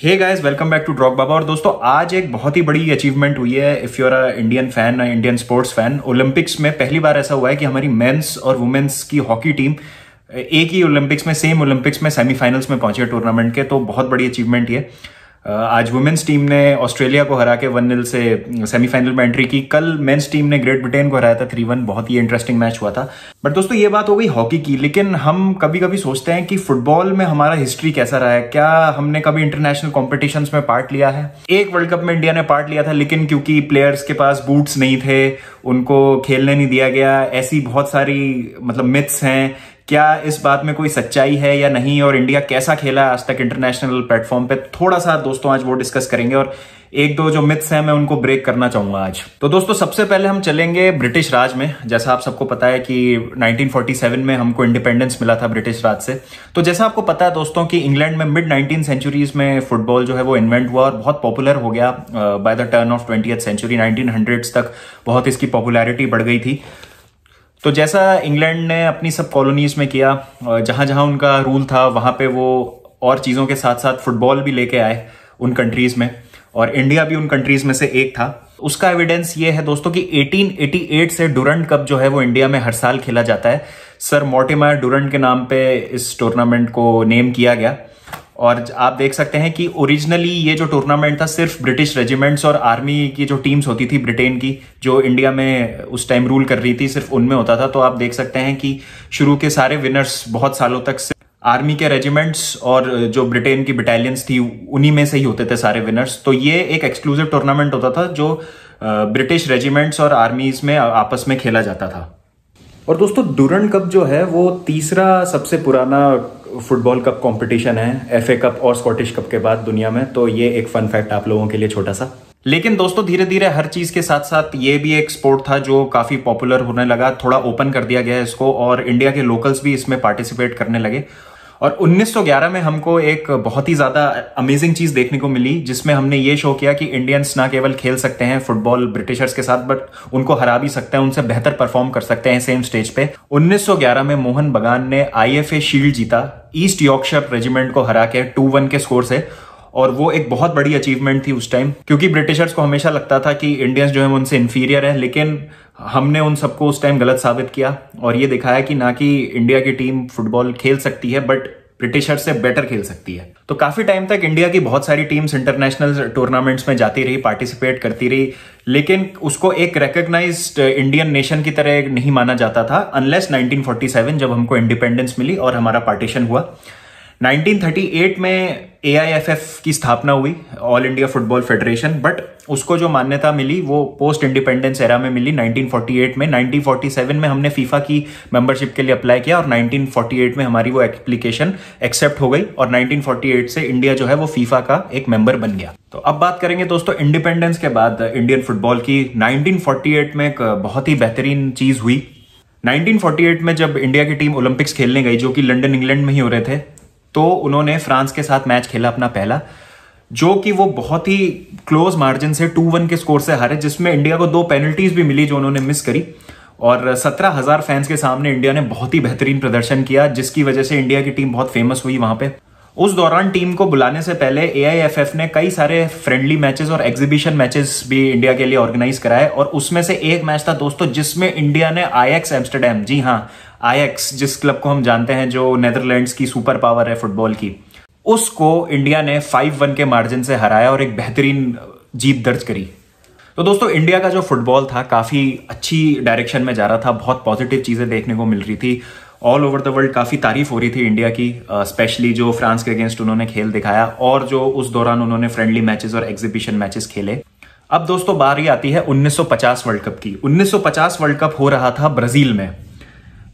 Hey guys welcome back to ड्रॉक बाबा और दोस्तों, आज एक बहुत ही बड़ी अचीवमेंट हुई है if you're a Indian fan Indian sports fan Olympics में पहली बार ऐसा हुआ है कि हमारी मेंस और वुमेन्स की हॉकी टीम एक ही ओलंपिक्स में सेम ओलंपिक्स में सेमीफाइनल्स में पहुँचे टूर्नामेंट के तो बहुत बड़ी अचीवमेंट ये। आज वुमेन्स टीम ने ऑस्ट्रेलिया को हरा के वन नील से सेमीफाइनल में एंट्री की। कल मेंस टीम ने ग्रेट ब्रिटेन को हराया था थ्री वन बहुत ही इंटरेस्टिंग मैच हुआ था। बट दोस्तों, ये बात हो गई हॉकी की। लेकिन हम कभी कभी सोचते हैं कि फुटबॉल में हमारा हिस्ट्री कैसा रहा है? क्या हमने कभी इंटरनेशनल कॉम्पिटिशन में पार्ट लिया है? एक वर्ल्ड कप में इंडिया ने पार्ट लिया था, लेकिन क्योंकि प्लेयर्स के पास बूट्स नहीं थे, उनको खेलने नहीं दिया गया, ऐसी बहुत सारी मतलब मिथ्स हैं क्या इस बात में कोई सच्चाई है या नहीं? और इंडिया कैसा खेला आज तक इंटरनेशनल प्लेटफॉर्म पे? थोड़ा सा दोस्तों आज वो डिस्कस करेंगे और एक दो जो मिथ्स हैं मैं उनको ब्रेक करना चाहूँगा आज। तो दोस्तों, सबसे पहले हम चलेंगे ब्रिटिश राज में। जैसा आप सबको पता है कि 1947 में हमको इंडिपेंडेंस मिला था ब्रिटिश राज से। तो जैसा आपको पता है दोस्तों कि इंग्लैंड में मिड नाइनटीन सेंचुरीज में फुटबॉल जो है वो इन्वेंट हुआ और बहुत पॉपुलर हो गया by the turn of twenty century nineteen तक बहुत इसकी पॉपुलैरिटी बढ़ गई थी। तो जैसा इंग्लैंड ने अपनी सब कॉलोनीज में किया जहाँ जहाँ उनका रूल था, वहाँ पे वो और चीज़ों के साथ साथ फुटबॉल भी लेके आए उन कंट्रीज़ में, और इंडिया भी उन कंट्रीज़ में से एक था। उसका एविडेंस ये है दोस्तों कि 1888 से डुरंट कप जो है वो इंडिया में हर साल खेला जाता है। सर मोटिमायर डुरंट के नाम पे इस टूर्नामेंट को नेम किया गया। और आप देख सकते हैं कि ओरिजिनली ये जो टूर्नामेंट था सिर्फ़ ब्रिटिश रेजिमेंट्स और आर्मी की जो टीम्स होती थी ब्रिटेन की, जो इंडिया में उस टाइम रूल कर रही थी, सिर्फ़ उनमें होता था। तो आप देख सकते हैं कि शुरू के सारे विनर्स बहुत सालों तक से आर्मी के रेजिमेंट्स और जो ब्रिटेन की बटालियंस थी, उन्हीं में से ही होते थे सारे विनर्स तो ये एक एक्सक्लूसिव टूर्नामेंट होता था जो ब्रिटिश रेजिमेंट्स और आर्मीज में आपस में खेला जाता था। और दोस्तों डूरन कप जो है, वो तीसरा सबसे पुराना फुटबॉल कप कंपटीशन है एफए कप और स्कॉटिश कप के बाद दुनिया में तो ये एक फन फैक्ट आप लोगों के लिए छोटा सा लेकिन दोस्तों धीरे धीरे हर चीज़ के साथ साथ ये भी एक स्पोर्ट था जो काफ़ी पॉपुलर होने लगा, थोड़ा ओपन कर दिया गया इसको, और इंडिया के लोकल्स भी इसमें पार्टिसिपेट करने लगे। और 1911 में हमको एक बहुत ही ज़्यादा अमेजिंग चीज़ देखने को मिली, जिसमें हमने ये शो किया कि इंडियंस ना केवल खेल सकते हैं फुटबॉल ब्रिटिशर्स के साथ बट उनको हरा भी सकते हैं, उनसे बेहतर परफॉर्म कर सकते हैं सेम स्टेज पे। 1911 में मोहन बगान ने आईएफए शील्ड जीता ईस्ट यॉर्कशर रेजिमेंट को हरा के टू वन के स्कोर से। और वो एक बहुत बड़ी अचीवमेंट थी उस टाइम क्योंकि ब्रिटिशर्स को हमेशा लगता था कि इंडियंस जो है उनसे इन्फीरियर है, लेकिन हमने उन सबको उस टाइम गलत साबित किया और ये दिखाया कि ना कि इंडिया की टीम फुटबॉल खेल सकती है बट ब्रिटिशर से बेटर खेल सकती है। तो काफ़ी टाइम तक इंडिया की बहुत सारी टीम्स इंटरनेशनल टूर्नामेंट्स में जाती रही पार्टिसिपेट करती रही, लेकिन उसको एक रिकग्नाइज्ड इंडियन नेशन की तरह नहीं माना जाता था अनलेस 1947 जब हमको इंडिपेंडेंस मिली और हमारा पार्टीशन हुआ। 1938 में AIFF की स्थापना हुई All India Football Federation but उसको जो मान्यता मिली, वो पोस्ट इंडिपेंडेंस एरा में मिली 1948 में। 1947 में हमने फीफा की मेंबरशिप के लिए अप्लाई किया और 1948 में हमारी वो एप्लीकेशन एक्सेप्ट हो गई और 1948 से इंडिया जो है वो फीफा का एक मेंबर बन गया। तो अब बात करेंगे दोस्तों इंडिपेंडेंस के बाद इंडियन फुटबॉल की। 1948 में एक बहुत ही बेहतरीन चीज़ हुई। 1948 में जब इंडिया की टीम ओलंपिक्स खेलने गई, जो कि लंदन इंग्लैंड में ही हो रहे थे तो उन्होंने फ्रांस के साथ मैच खेला अपना पहला, जो कि वो बहुत ही क्लोज मार्जिन से टू वन के स्कोर से हारे, जिसमें इंडिया को दो पेनल्टीज भी मिली जो उन्होंने मिस करी। और सत्रह हज़ार फैंस के सामने इंडिया ने बहुत ही बेहतरीन प्रदर्शन किया, जिसकी वजह से इंडिया की टीम बहुत फ़ेमस हुई वहाँ पे। उस दौरान टीम को बुलाने से पहले एआईएफएफ ने कई सारे फ्रेंडली मैचेस और एग्जीबिशन मैचेस भी इंडिया के लिए ऑर्गेनाइज कराए और उसमें से एक मैच था दोस्तों, जिसमें इंडिया ने आईएक्स एम्स्टरडेम जी हाँ आईएक्स जिस क्लब को हम जानते हैं जो नेदरलैंड्स की सुपर पावर है फुटबॉल की, उसको इंडिया ने फाइव वन के मार्जिन से हराया और एक बेहतरीन जीत दर्ज करी। तो दोस्तों इंडिया का जो फुटबॉल था, काफ़ी अच्छी डायरेक्शन में जा रहा था, बहुत पॉजिटिव चीज़ें देखने को मिल रही थी। ऑल ओवर द वर्ल्ड काफ़ी तारीफ़ हो रही थी इंडिया की स्पेशली uh, जो फ्रांस के अगेंस्ट उन्होंने खेल दिखाया और जो उस दौरान उन्होंने फ्रेंडली मैचेस और एग्जीबिशन मैचेस खेले। अब दोस्तों बारी आती है 1950 वर्ल्ड कप की। 1950 वर्ल्ड कप हो रहा था ब्राज़ील में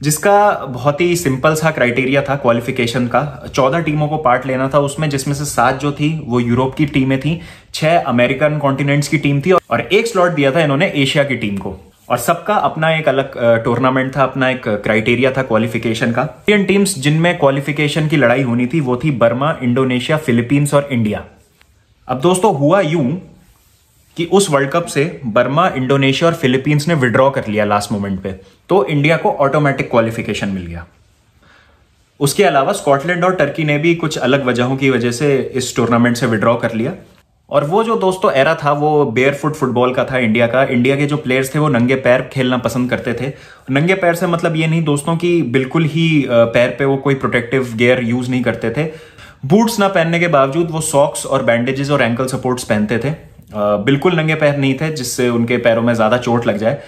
जिसका बहुत ही सिंपल सा क्राइटेरिया था क्वालिफिकेशन का। चौदह टीमों को पार्ट लेना था उसमें जिसमें से सात जो थी वो यूरोप की टीमें थी छह अमेरिकन कॉन्टिनेंट्स की टीम थी और एक स्लॉट दिया था इन्होंने एशिया की टीम को। और सबका अपना एक अलग टूर्नामेंट था, अपना एक क्राइटेरिया था क्वालिफिकेशन का। इंडियन टीम्स जिनमें क्वालिफिकेशन की लड़ाई होनी थी, वो थी बर्मा, इंडोनेशिया, फिलीपींस और इंडिया। अब दोस्तों, हुआ यूँ कि उस वर्ल्ड कप से बर्मा, इंडोनेशिया और फिलीपींस ने विड्रॉ कर लिया लास्ट मोमेंट पे। तो इंडिया को ऑटोमेटिक क्वालिफिकेशन मिल गया। उसके अलावा स्कॉटलैंड और टर्की ने भी कुछ अलग वजहों की वजह से इस टूर्नामेंट से विड्रॉ कर लिया। और वो जो दोस्तों एरा था, वो बेयर फुट फुटबॉल का था इंडिया का। इंडिया के जो प्लेयर्स थे, वो नंगे पैर खेलना पसंद करते थे। नंगे पैर से मतलब ये नहीं, दोस्तों की बिल्कुल ही पैर पे वो कोई प्रोटेक्टिव गेयर यूज़ नहीं करते थे। बूट्स ना पहनने के बावजूद वो सॉक्स और बैंडेजेस और एंकल सपोर्ट्स पहनते थे। बिल्कुल नंगे पैर नहीं थे, जिससे उनके पैरों में ज़्यादा चोट लग जाए।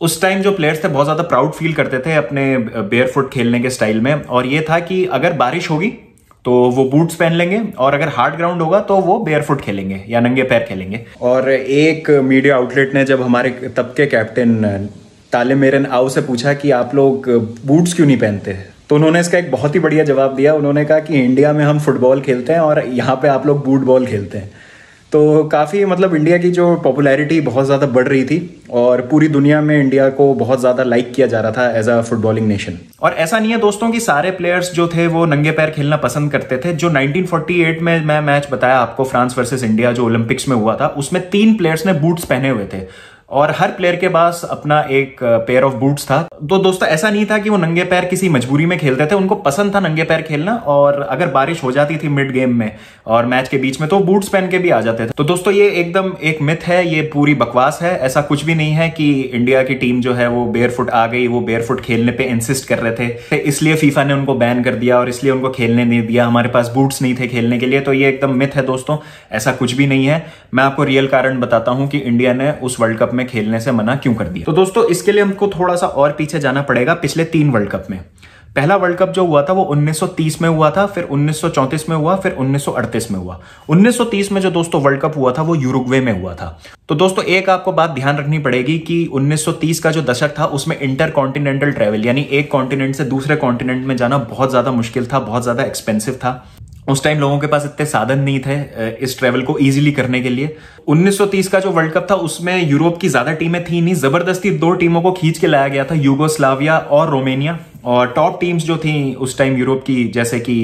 उस टाइम जो प्लेयर्स थे, बहुत ज़्यादा प्राउड फील करते थे अपने बेयर फुट खेलने के स्टाइल में। और ये था कि अगर बारिश होगी तो वो बूट्स पहन लेंगे और अगर हार्ड ग्राउंड होगा तो वो बेयर फुट खेलेंगे या नंगे पैर खेलेंगे। और एक मीडिया आउटलेट ने जब हमारे तब के कैप्टन ताले मेरन आओ से पूछा कि आप लोग बूट्स क्यों नहीं पहनते? तो उन्होंने इसका एक बहुत ही बढ़िया जवाब दिया। उन्होंने कहा कि इंडिया में हम फुटबॉल खेलते हैं और यहाँ पे आप लोग बूट बॉल खेलते हैं। तो काफ़ी मतलब इंडिया की जो पॉपुलैरिटी बहुत ज़्यादा बढ़ रही थी और पूरी दुनिया में इंडिया को बहुत ज़्यादा लाइक किया जा रहा था एज अ फुटबॉलिंग नेशन और ऐसा नहीं है दोस्तों कि सारे प्लेयर्स जो थे वो नंगे पैर खेलना पसंद करते थे। जो 1948 में मैं मैच बताया आपको फ्रांस वर्सेस इंडिया जो ओलंपिक्स में हुआ था, उसमें तीन प्लेयर्स ने बूट्स पहने हुए थे। और हर प्लेयर के पास अपना एक पेयर ऑफ़ बूट्स था। तो दोस्तों, ऐसा नहीं था कि वो नंगे पैर किसी मजबूरी में खेलते थे, उनको पसंद था नंगे पैर खेलना और अगर बारिश हो जाती थी मिड गेम में और मैच के बीच में तो बूट्स पहन के भी आ जाते थे। तो दोस्तों, ये एकदम एक मिथ है, ये पूरी बकवास है। ऐसा कुछ भी नहीं है कि इंडिया की टीम जो है, वो बेयर आ गई, वो बेयर खेलने पर इंसिस्ट कर रहे थे। इसलिए फीफा ने उनको बैन कर दिया और इसलिए उनको खेलने नहीं दिया। हमारे पास बूट्स नहीं थे खेलने के लिए तो ये एकदम मिथ है दोस्तों। ऐसा कुछ भी नहीं है। मैं आपको रियल कारण बताता हूँ कि इंडिया ने उस वर्ल्ड कप में खेलने से मना क्यों कर दिया? तो दोस्तों, इसके लिए हमको थोड़ा सा और पीछे जाना पड़ेगा पिछले तीन वर्ल्ड कप में। पहला वर्ल्ड कप जो हुआ था, वो 1930 में हुआ था, फिर 1934 में हुआ, फिर 1938 में हुआ। 1930 में जो दोस्तों वर्ल्ड कप हुआ था, वो यूरुग्वे में हुआ था। तो दोस्तों, एक आपको बात ध्यान रखनी पड़ेगी कि 1930 का जो दशक था, उसमें इंटर कॉन्टिनेंटल ट्रेवल यानी एक कॉन्टिनेंट से दूसरे कॉन्टिनेंट में जाना बहुत ज़्यादा मुश्किल था, बहुत ज़्यादा एक्सपेंसिव था। उस टाइम लोगों के पास इतने साधन नहीं थे इस ट्रेवल को इजीली करने के लिए। 1930 का जो वर्ल्ड कप था, उसमें यूरोप की ज़्यादा टीमें थी नहीं। ज़बरदस्ती दो टीमों को खींच के लाया गया था यूगोस्लाविया और रोमेनिया और टॉप टीम्स जो थी, उस टाइम यूरोप की, जैसे कि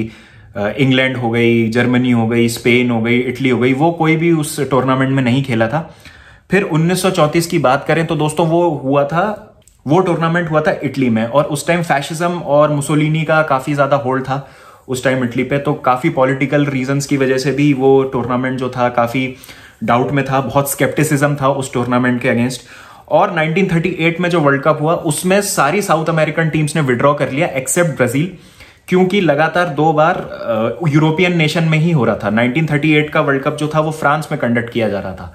इंग्लैंड हो गई जर्मनी हो गई स्पेन हो गई इटली हो गई, वो कोई भी उस टूर्नामेंट में नहीं खेला था। फिर उन्नीस सौ चौंतीस की बात करें तो दोस्तों वो हुआ था, वो टूर्नामेंट हुआ था इटली में। और उस टाइम फैशिज्म और मुसोलिनी का काफ़ी ज़्यादा होल्ड था। उस टाइम इटली पे तो काफ़ी पॉलिटिकल रीजंस की वजह से भी वो टूर्नामेंट जो था, काफ़ी डाउट में था, बहुत स्केप्टिसिज्म था उस टूर्नामेंट के अगेंस्ट और 1938 में जो वर्ल्ड कप हुआ, उसमें सारी साउथ अमेरिकन टीम्स ने विड्रॉ कर लिया एक्सेप्ट ब्राज़ील क्योंकि लगातार दो बार यूरोपियन नेशन में ही हो रहा था। 1938 का वर्ल्ड कप जो था, वो फ्रांस में कंडक्ट किया जा रहा था।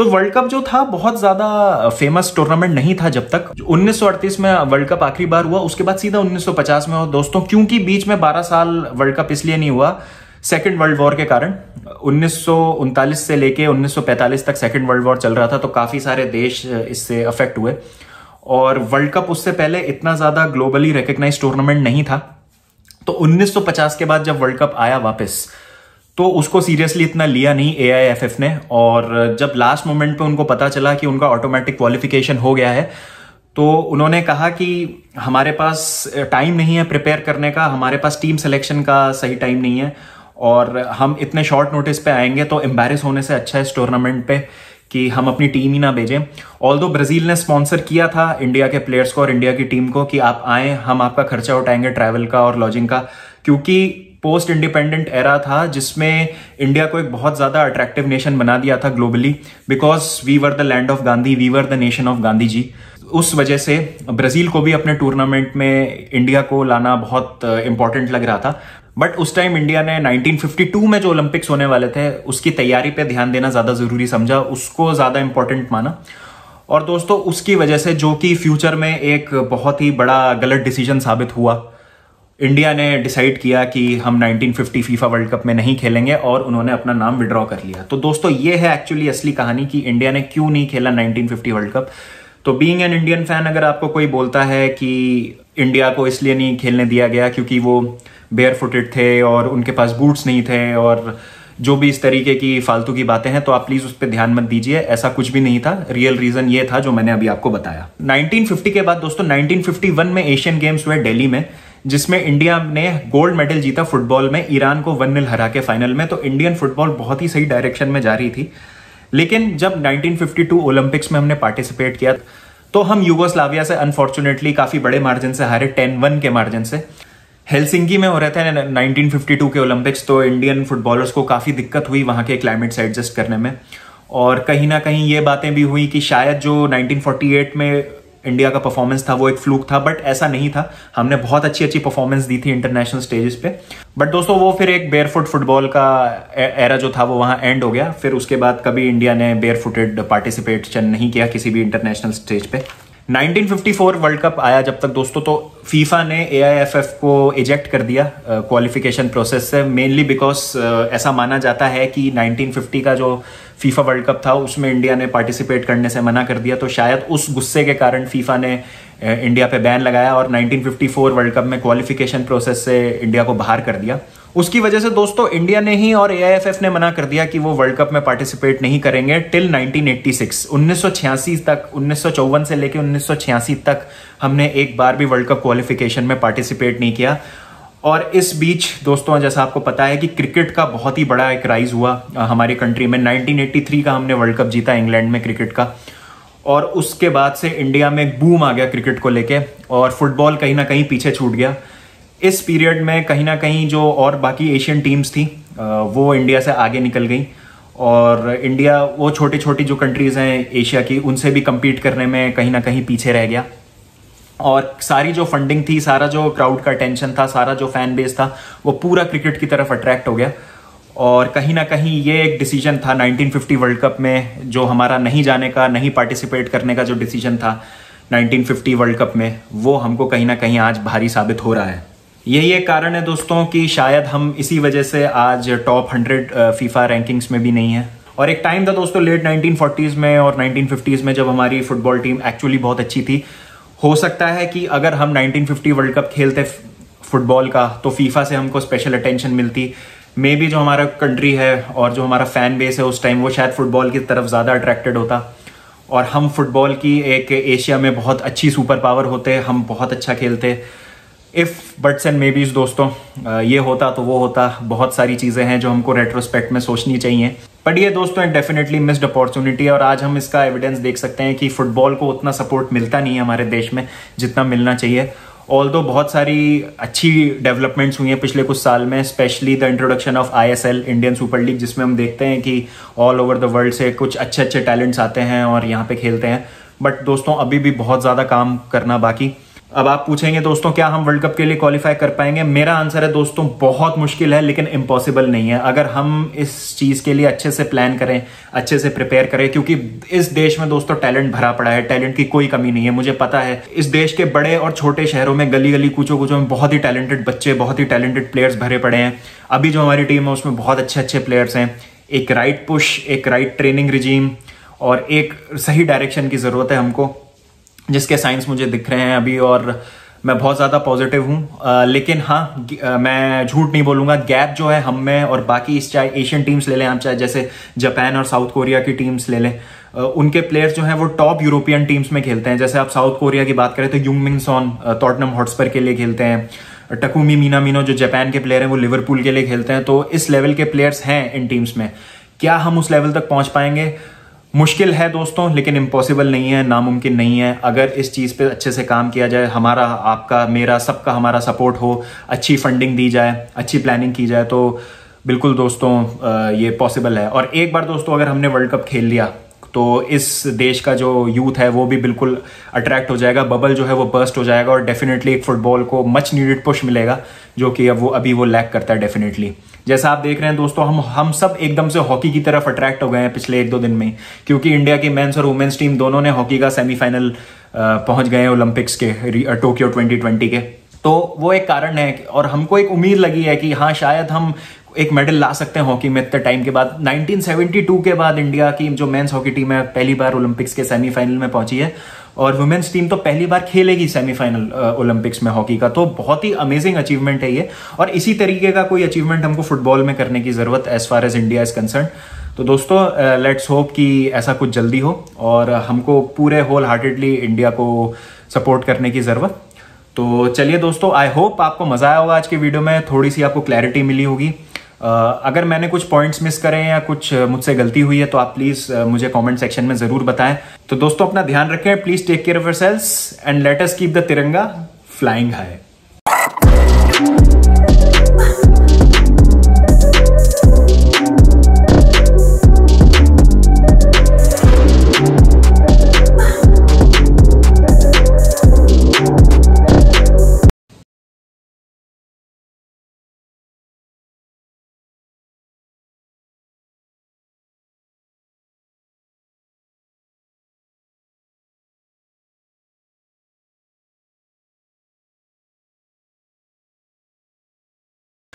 तो वर्ल्ड कप जो था, बहुत ज़्यादा फ़ेमस टूर्नामेंट नहीं था जब तक। 1938 में वर्ल्ड कप आखिरी बार हुआ, उसके बाद सीधा 1950 में और दोस्तों, क्योंकि बीच में 12 साल वर्ल्ड कप इसलिए नहीं हुआ सेकेंड वर्ल्ड वॉर के कारण। उन्नीस सौ उनतालीस से लेके 1945 तक सेकेंड वर्ल्ड वॉर चल रहा था तो काफ़ी सारे देश इससे अफेक्ट हुए। और वर्ल्ड कप उससे पहले इतना ज़्यादा ग्लोबली रिकग्नाइज टूर्नामेंट नहीं था। तो 1950 के बाद जब वर्ल्ड कप आया वापस तो उसको सीरियसली इतना लिया नहीं ए आई एफ़ एफ़ ने और जब लास्ट मोमेंट पे उनको पता चला कि उनका ऑटोमेटिक क्वालिफिकेशन हो गया है तो उन्होंने कहा कि हमारे पास टाइम नहीं है प्रिपेयर करने का, हमारे पास टीम सिलेक्शन का सही टाइम नहीं है और हम इतने शॉर्ट नोटिस पे आएँगे तो एम्बेरस होने से अच्छा है इस टूर्नामेंट पे कि हम अपनी टीम ही ना भेजें। ऑल दो ब्राज़ील ने स्पॉन्सर किया था इंडिया के प्लेयर्स को और इंडिया की टीम को कि आप आए, हम आपका खर्चा उठाएँगे ट्रैवल का और लॉजिंग का, क्योंकि पोस्ट इंडिपेंडेंट एरा था जिसमें इंडिया को एक बहुत ज़्यादा अट्रैक्टिव नेशन बना दिया था globally because we were the land of Gandhi we were the nation of Gandhi ji उस वजह से ब्राज़ील को भी अपने टूर्नामेंट में इंडिया को लाना बहुत इंपॉर्टेंट uh, लग रहा था. बट उस टाइम इंडिया ने 1952 में जो ओलंपिक्स होने वाले थे उसकी तैयारी पे ध्यान देना ज़्यादा ज़रूरी समझा उसको ज़्यादा इंपॉर्टेंट माना. और दोस्तों उसकी वजह से जो कि फ्यूचर में एक बहुत ही बड़ा गलत डिसीज़न साबित हुआ इंडिया ने डिसाइड किया कि हम 1950 फीफा वर्ल्ड कप में नहीं खेलेंगे और उन्होंने अपना नाम विड्रॉ कर लिया। तो दोस्तों, ये है एक्चुअली असली कहानी कि इंडिया ने क्यों नहीं खेला 1950 वर्ल्ड कप। तो बीइंग एन इंडियन फ़ैन अगर आपको कोई बोलता है कि इंडिया को इसलिए नहीं खेलने दिया गया क्योंकि वो बेयर फुटेड थे और उनके पास बूट्स नहीं थे और जो भी इस तरीके की फालतू की बातें हैं तो आप प्लीज़ उस पर ध्यान मत दीजिए। ऐसा कुछ भी नहीं था। रियल रीजन ये था जो मैंने अभी आपको बताया। 1950 के बाद दोस्तों 1951 में एशियन गेम्स हुए दिल्ली में। जिसमें इंडिया ने गोल्ड मेडल जीता फुटबॉल में, ईरान को वन नील हरा के फाइनल में। तो इंडियन फुटबॉल बहुत ही सही डायरेक्शन में जा रही थी। लेकिन जब 1952 ओलंपिक्स में हमने पार्टिसिपेट किया तो हम यूगोस्लाविया से अनफॉर्चुनेटली काफ़ी बड़े मार्जिन से हारे टेन वन के मार्जिन से। हेलसिंकी में हो रहे थे 1952 के ओलंपिक्स तो इंडियन फुटबॉलर्स को काफ़ी दिक्कत हुई वहाँ के क्लाइमेट से एडजस्ट करने में। और कहीं ना कहीं ये बातें भी हुई कि शायद जो 1948 में इंडिया का परफॉर्मेंस था वो एक फ्लूक था बट ऐसा नहीं था। हमने बहुत अच्छी अच्छी परफॉर्मेंस दी थी इंटरनेशनल स्टेजेस पे। बट दोस्तों वो फिर एक बेयर फुट फुटबॉल का एरा जो था वो वहाँ एंड हो गया। फिर उसके बाद कभी इंडिया ने बेयर फुटेड पार्टिसिपेट नहीं किया किसी भी इंटरनेशनल स्टेज पे। 1954 वर्ल्ड कप आया जब तक दोस्तों तो फीफा ने एआईएफएफ को इजेक्ट कर दिया क्वालिफिकेशन uh, प्रोसेस से। मेनली बिकॉज़ uh, ऐसा माना जाता है कि 1950 का जो फीफा वर्ल्ड कप था, उसमें इंडिया ने पार्टिसिपेट करने से मना कर दिया तो शायद उस गुस्से के कारण फीफा ने इंडिया पे बैन लगाया और 1954 वर्ल्ड कप में क्वालिफिकेशन प्रोसेस से इंडिया को बाहर कर दिया। उसकी वजह से दोस्तों, इंडिया ने ही और ए ने मना कर दिया कि वो वर्ल्ड कप में पार्टिसिपेट नहीं करेंगे टिल 1986 1986 तक, उन्नीस सौ चौवन से लेकर उन्नीस सौ छियासी तक हमने एक बार भी वर्ल्ड कप क्वालिफिकेशन में पार्टिसिपेट नहीं किया। और इस बीच, दोस्तों, जैसा आपको पता है कि क्रिकेट का बहुत ही बड़ा एक राइज हुआ हमारी कंट्री में। 1983 का हमने वर्ल्ड कप जीता इंग्लैंड में क्रिकेट का। और उसके बाद से इंडिया में बूम आ गया क्रिकेट को लेके, और फुटबॉल कहीं ना कहीं पीछे छूट गया। इस पीरियड में कहीं ना कहीं जो और बाकी एशियन टीम्स थी वो इंडिया से आगे निकल गई। और इंडिया, वो छोटी छोटी जो कंट्रीज़ हैं एशिया की, उनसे भी कम्पीट करने में कहीं ना कहीं पीछे रह गया। और सारी जो फंडिंग थी, सारा जो क्राउड का टेंशन था, सारा जो फ़ैन बेस था, वो पूरा क्रिकेट की तरफ़ अट्रैक्ट हो गया। और कहीं ना कहीं ये एक डिसीज़न था 1950 वर्ल्ड कप में, जो हमारा नहीं जाने का, नहीं पार्टिसिपेट करने का जो डिसीज़न था 1950 वर्ल्ड कप में, वो हमको कहीं ना कहीं आज भारी साबित हो रहा है। यही एक कारण है दोस्तों कि शायद हम इसी वजह से आज टॉप हंड्रेड फीफा रैंकिंग्स में भी नहीं है। और एक टाइम था दोस्तों लेट 1940s में और 1950s में जब हमारी फुटबॉल टीम एक्चुअली बहुत अच्छी थी। हो सकता है कि अगर हम 1950 वर्ल्ड कप खेलते फुटबॉल का तो फीफा से हमको स्पेशल अटेंशन मिलती। मे बी जो हमारा कंट्री है और जो हमारा फ़ैन बेस है उस टाइम वो शायद फुटबॉल की तरफ़ ज़्यादा अट्रैक्टेड होता। और हम फुटबॉल की एक एशिया में बहुत अच्छी सुपर पावर होते, हम बहुत अच्छा खेलते। इफ़ बट्स एंड मे बीज दोस्तों ये होता तो वो होता। बहुत सारी चीज़ें हैं जो हमको रेट्रोस्पेक्ट में सोचनी चाहिए। बट ये दोस्तों, एक डेफिनेटली मिस्ड अपॉर्चुनिटी है और आज हम इसका एविडेंस देख सकते हैं कि फुटबॉल को उतना सपोर्ट मिलता नहीं है हमारे देश में जितना मिलना चाहिए। ऑल दो बहुत सारी अच्छी डेवलपमेंट्स हुई हैं पिछले कुछ साल में specially the introduction of I S L Indian Super League जिसमें हम देखते हैं कि ऑल ओवर द वर्ल्ड से कुछ अच्छे अच्छे टैलेंट्स आते हैं और यहाँ पे खेलते हैं। बट दोस्तों, अभी भी बहुत ज़्यादा काम करना बाकी। अब आप पूछेंगे, दोस्तों, क्या हम वर्ल्ड कप के लिए क्वालिफाई कर पाएँगे? मेरा आंसर है, दोस्तों, बहुत मुश्किल है, लेकिन इम्पॉसिबल नहीं है। अगर हम इस चीज़ के लिए अच्छे से प्लान करें, अच्छे से प्रिपेयर करें, क्योंकि इस देश में, दोस्तों टैलेंट भरा पड़ा है टैलेंट की कोई कमी नहीं है। मुझे पता है, इस देश के बड़े और छोटे शहरों में गली गली कूचो कूचो में बहुत ही टैलेंटेड बच्चे, बहुत ही टैलेंटेड प्लेयर्स भरे पड़े हैं। अभी जो हमारी टीम है, उसमें बहुत अच्छे अच्छे प्लेयर्स हैं। एक राइट पुश एक राइट ट्रेनिंग रिजीम और एक सही डायरेक्शन की ज़रूरत है हमको। जिसके साइंस मुझे दिख रहे हैं अभी और मैं बहुत ज़्यादा पॉजिटिव हूँ। लेकिन हाँ मैं झूठ नहीं बोलूँगा गैप जो है हम में और बाकी इस चाहे एशियन टीम्स ले लें हम चाहे जैसे जापान और साउथ कोरिया की टीम्स ले लें। उनके प्लेयर्स जो हैं वो टॉप यूरोपियन टीम्स में खेलते हैं। जैसे आप साउथ कोरिया की बात करें तो Heung Min Son Tottenham Hotspur के लिए खेलते हैं। टकूमी मीना मीनो जो जापान के प्लेयर हैं, वो लिवरपूल के लिए खेलते हैं। तो इस लेवल के प्लेयर्स हैं इन टीम्स में। क्या हम उस लेवल तक पहुँच पाएँगे? मुश्किल है दोस्तों, लेकिन इम्पॉसिबल नहीं है, नामुमकिन नहीं है। अगर इस चीज़ पे अच्छे से काम किया जाए, हमारा, आपका, मेरा, सबका हमारा सपोर्ट हो, अच्छी फंडिंग दी जाए, अच्छी प्लानिंग की जाए तो बिल्कुल दोस्तों ये पॉसिबल है। और एक बार दोस्तों, अगर हमने वर्ल्ड कप खेल लिया तो इस देश का जो यूथ है, वो भी बिल्कुल अट्रैक्ट हो जाएगा बबल जो है, वो बर्स्ट हो जाएगा, और डेफिनेटली एक फुटबॉल को मच नीडेड पुश मिलेगा, जो कि अब वो, अभी वो लैक करता है डेफिनेटली जैसा आप देख रहे हैं दोस्तों, हम हम सब एकदम से हॉकी की तरफ़ अट्रैक्ट हो गए हैं पिछले एक दो दिन में, क्योंकि इंडिया की मेंस और वुमेन्स टीम दोनों ने हॉकी का सेमीफाइनल पहुँच गए हैं ओलंपिक्स के टोक्यो 2020 के। तो वो एक कारण है और हमको एक उम्मीद लगी है कि हाँ शायद हम एक मेडल ला सकते हैं हॉकी में इतने टाइम के बाद। 1972 के बाद इंडिया की जो मेंस हॉकी टीम है, पहली बार ओलंपिक्स के सेमीफाइनल में पहुँची है। और वुमेन्स टीम तो पहली बार खेलेगी सेमीफाइनल ओलंपिक्स में हॉकी का तो बहुत ही अमेजिंग अचीवमेंट है ये। और इसी तरीके का कोई अचीवमेंट हमको फुटबॉल में करने की ज़रूरत as far as India is concern तो दोस्तों लेट्स होप कि ऐसा कुछ जल्दी हो और हमको पूरे होल हार्टेडली इंडिया को सपोर्ट करने की ज़रूरत। तो चलिए दोस्तों आई होप आपको मज़ा आया होगा आज के वीडियो में, थोड़ी सी आपको क्लैरिटी मिली होगी। अगर मैंने कुछ पॉइंट्स मिस करें या कुछ मुझसे गलती हुई है तो आप प्लीज़ मुझे कमेंट सेक्शन में ज़रूर बताएँ। तो दोस्तों, अपना ध्यान रखें please take care of yourselves and let us keep the tiranga flying high